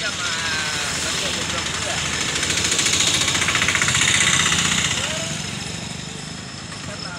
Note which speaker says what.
Speaker 1: cho mà mọi người dùng rừng nữa à. Rất là